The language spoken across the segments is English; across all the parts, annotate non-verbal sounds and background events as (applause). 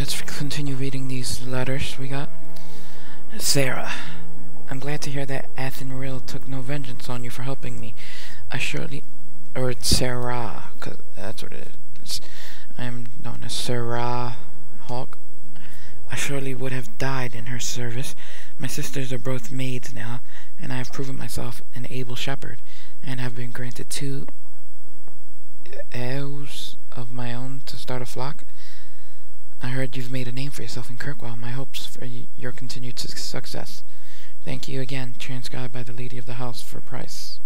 let's continue reading these letters we got. Sarah, I'm glad to hear that Athenril took no vengeance on you for helping me. I surely, or it's Sarah, cause that's what it is. I am known as Sarah Hawke. I surely would have died in her service. My sisters are both maids now, and I have proven myself an able shepherd, and have been granted two ewes of my own to start a flock. I heard you've made a name for yourself in Kirkwall. My hopes for your continued success. Thank you again, transcribed by the lady of the house for Price.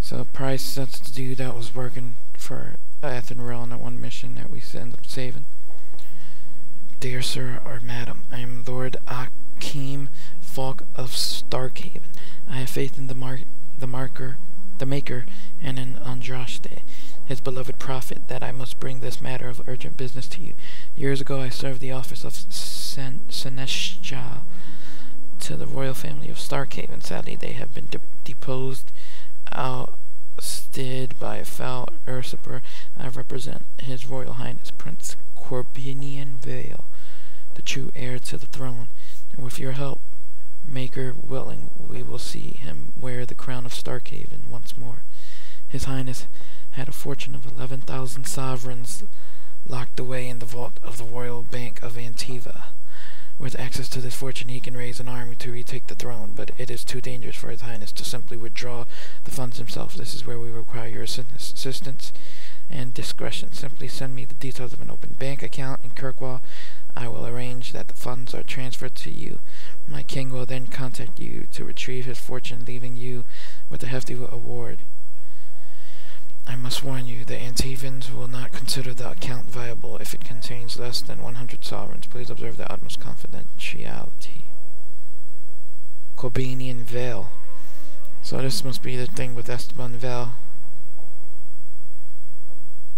So Price, that's the dude that was working for Athenril on that one mission that we ended up saving. Dear sir or madam, I am Lord Akeem Falk of Starkhaven. I have faith in the mar the marker, the maker, and in Andraste his beloved prophet, that I must bring this matter of urgent business to you. Years ago I served the office of Sen Seneschal to the royal family of Starkhaven. Sadly, they have been de deposed, ousted by a foul usurper. I represent His Royal Highness Prince Corbinian Vael, the true heir to the throne, and with your help, Maker willing, we will see him wear the crown of Starkhaven once more. His Highness had a fortune of 11,000 sovereigns locked away in the vault of the Royal Bank of Antiva. With access to this fortune, he can raise an army to retake the throne, but it is too dangerous for His Highness to simply withdraw the funds himself. This is where we require your assistance and discretion. Simply send me the details of an open bank account in Kirkwall. I will arrange that the funds are transferred to you. My king will then contact you to retrieve his fortune, leaving you with a hefty award. I must warn you, the Antivans will not consider the account viable if it contains less than 100 sovereigns. Please observe the utmost confidentiality. Corbinian Vael. So this must be the thing with Sebastian Vael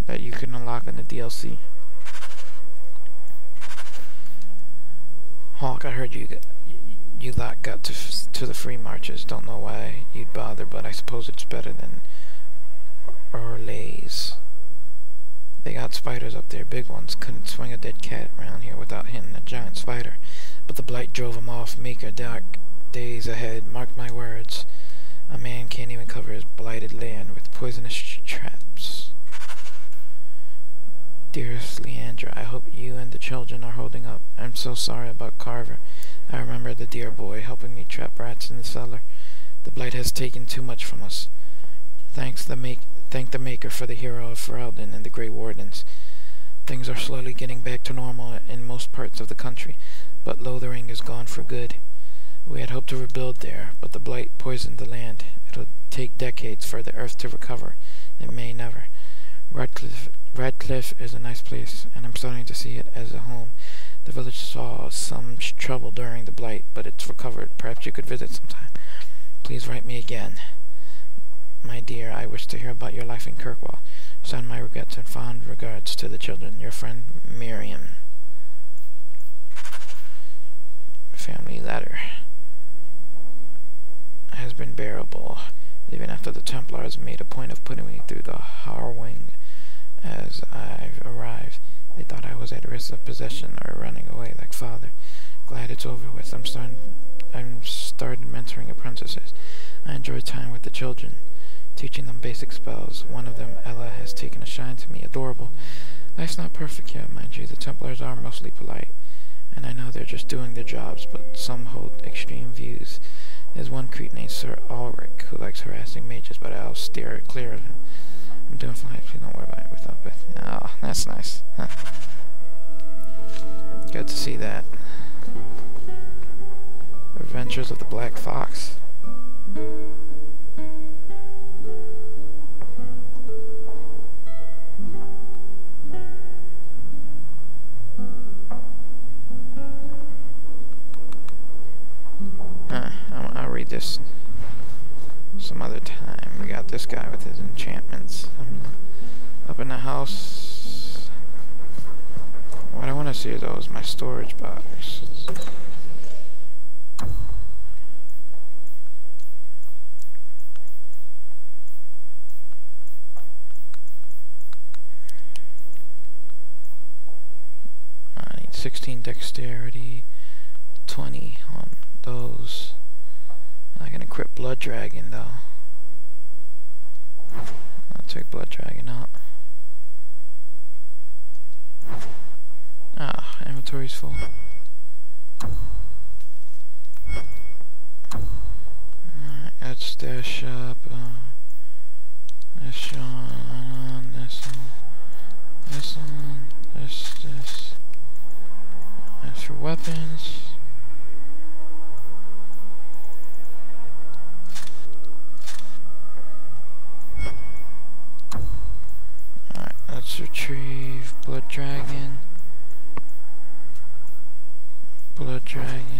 that you can unlock in the DLC. Hawke, I heard you you lot got to to the free marches. Don't know why you'd bother, but I suppose it's better than Orlais. They got spiders up there, big ones. Couldn't swing a dead cat around here without hitting a giant spider. But the blight drove 'em off. Meeker dark days ahead. Mark my words. A man can't even cover his blighted land with poisonous traps. Dearest Leandra, I hope you and the children are holding up. I'm so sorry about Carver. I remember the dear boy helping me trap rats in the cellar. The blight has taken too much from us. Thanks the make thank the Maker for the hero of Ferelden and the Grey Wardens. Things are slowly getting back to normal in most parts of the country, but Lothering is gone for good. We had hoped to rebuild there, but the blight poisoned the land. It'll take decades for the earth to recover. It may never. Redcliffe, Redcliffe is a nice place, and I'm starting to see it as a home. The village saw some trouble during the blight, but it's recovered. Perhaps you could visit sometime. Please write me again. My dear, I wish to hear about your life in Kirkwall. Send my regrets and fond regards to the children. Your friend, Miriam. Family letter. Has been bearable, even after the Templars made a point of putting me through the harrowing as I've arrived. They thought I was at risk of possession or running away like father. Glad it's over with. I'm starting I'm started mentoring apprentices. I enjoy time with the children teaching them basic spells. One of them, Ella, has taken a shine to me, adorable. Life's not perfect yet, mind you. The Templars are mostly polite, and I know they're just doing their jobs, but some hold extreme views. There's one creep named Ser Alrik who likes harassing mages, but I'll steer clear of him. I'm doing fine, please don't worry about it without Beth. Oh, ah, that's nice. Good to see that. Adventures of the Black Fox. Some other time. We got this guy with his enchantments. Um, up in the house. What I want to see though is my storage box. 16 dexterity, 20 on those. I can equip Blood Dragon though. I'll take Blood Dragon out. Ah, inventory's full. Alright, let's stash up uh, this one, this one, this one, this, this. As for weapons, retrieve Blood Dragon. Blood Dragon.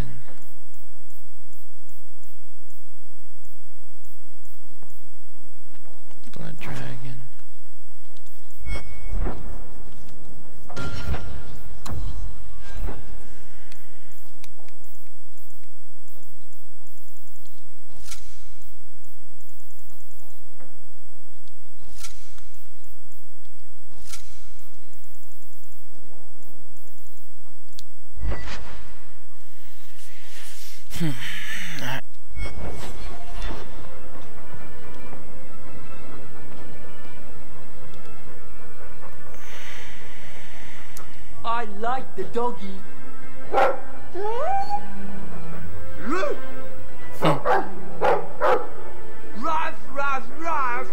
Like the doggy. Ruff, ruff, ruff.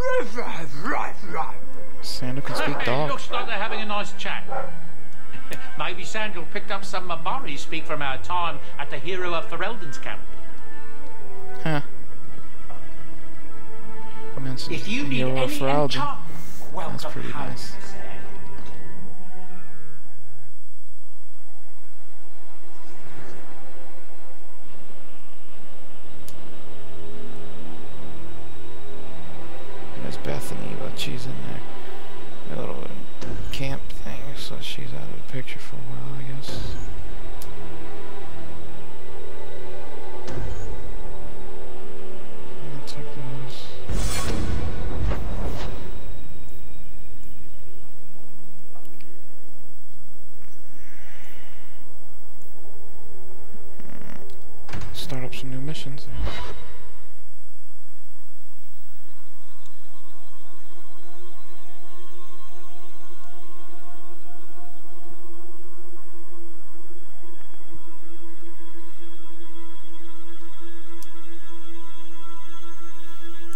Ruff, ruff, ruff, ruff. Sandal can speak Hey, dog. looks like they're having a nice chat. (laughs) Maybe Sandal picked up some Mabari speak from our time at the hero of Ferelden's camp. Commences If you need any enchant, welcome That's pretty nice. There's Bethany, but she's in there. A little camp thing, so she's out of the picture for a while, I guess. New missions. there.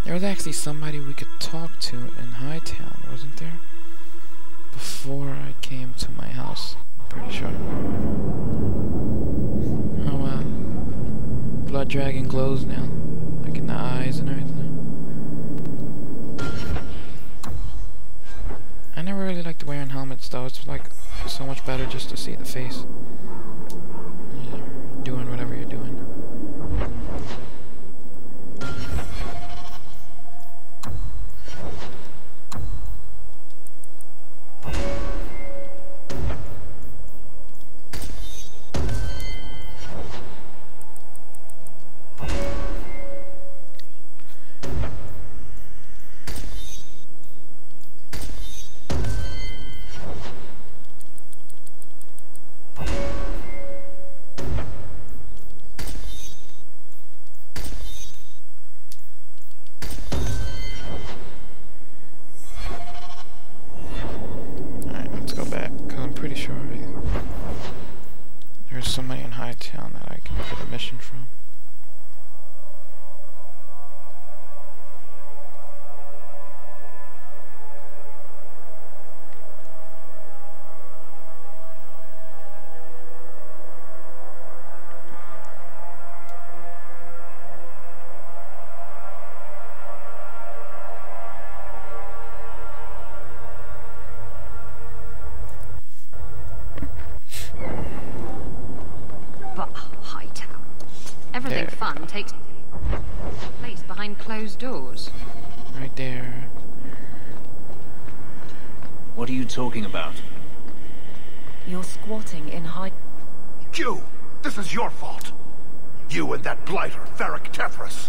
There was actually somebody we could talk to in Hightown, wasn't there? Before I came to my house, I'm pretty sure. Oh wow. Blood Dragon glows now. Like in the eyes and everything. I never really liked wearing helmets though. It's like so much better just to see the face. Somebody in Hightown that I can get a mission from. Takes place behind closed doors. Right there. What are you talking about? You're squatting in high. You! This is your fault! You and that blighter, Varric Tethras!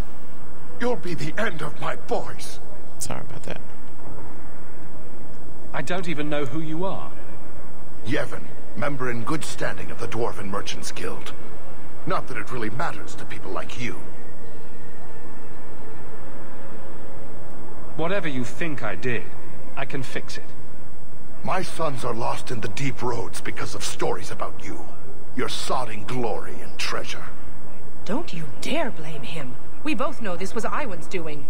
You'll be the end of my boys. Sorry about that. I don't even know who you are. Yevon, member in good standing of the Dwarven Merchants Guild. Not that it really matters to people like you. Whatever you think I did, I can fix it. My sons are lost in the deep roads because of stories about you. Your sodding glory and treasure. Don't you dare blame him. We both know this was Iwan's doing.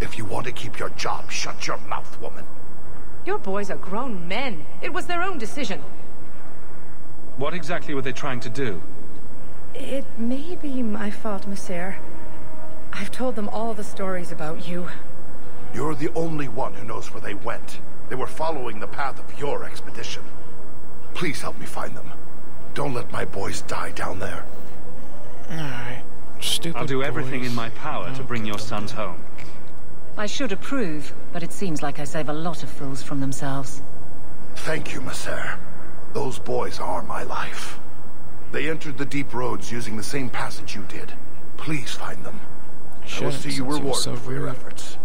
If you want to keep your job, shut your mouth, woman. Your boys are grown men. It was their own decision. What exactly were they trying to do? It may be my fault, Monsieur. I've told them all the stories about you. You're the only one who knows where they went. They were following the path of your expedition. Please help me find them. Don't let my boys die down there. Alright. Stupid I'll do everything boys. in my power to bring your sons home. I should approve, but it seems like I save a lot of fools from themselves. Thank you, Messere. Those boys are my life. They entered the deep roads using the same passage you did. Please find them. I will see you rewarded so for your efforts.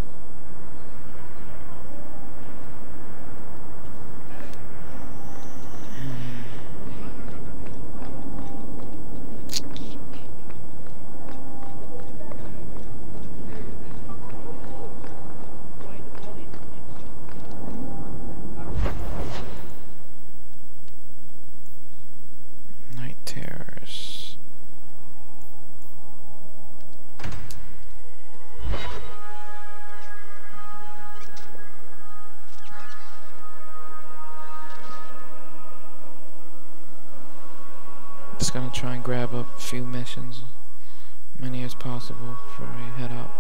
Just gonna try and grab up a few missions, many as possible before I head out.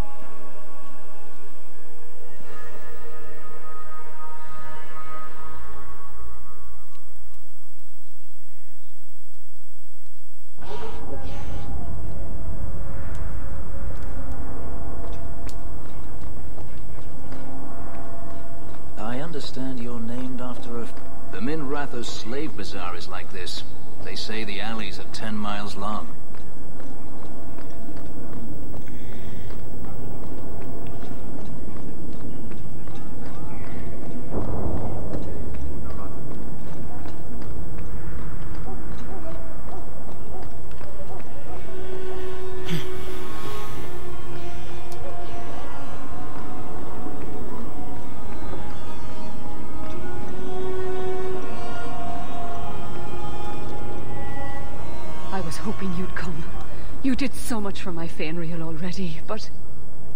I understand you're named after a... The Minrathous slave bazaar is like this. They say the alleys are ten miles long. You did so much for my Feynriel already, but...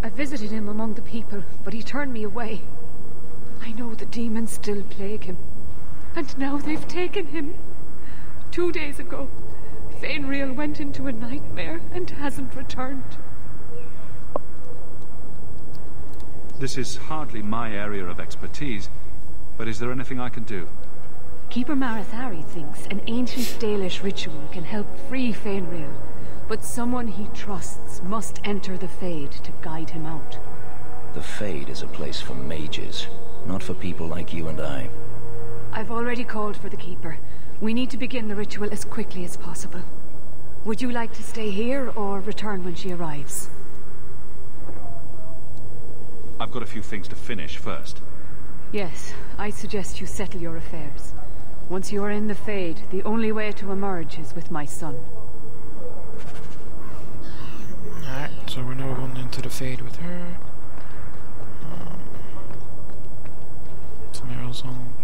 I visited him among the people, but he turned me away. I know the demons still plague him. And now they've taken him. Two days ago, Feynriel went into a nightmare and hasn't returned. This is hardly my area of expertise, but is there anything I can do? Keeper Marethari thinks an ancient Dalish ritual can help free Feynriel, but someone he trusts must enter the Fade to guide him out. The Fade is a place for mages, not for people like you and I. I've already called for the Keeper. We need to begin the ritual as quickly as possible. Would you like to stay here or return when she arrives? I've got a few things to finish first. Yes, I suggest you settle your affairs. Once you're in the Fade, the only way to emerge is with my son. Alright, so we're now going into the fade with her. Um, home. Alright,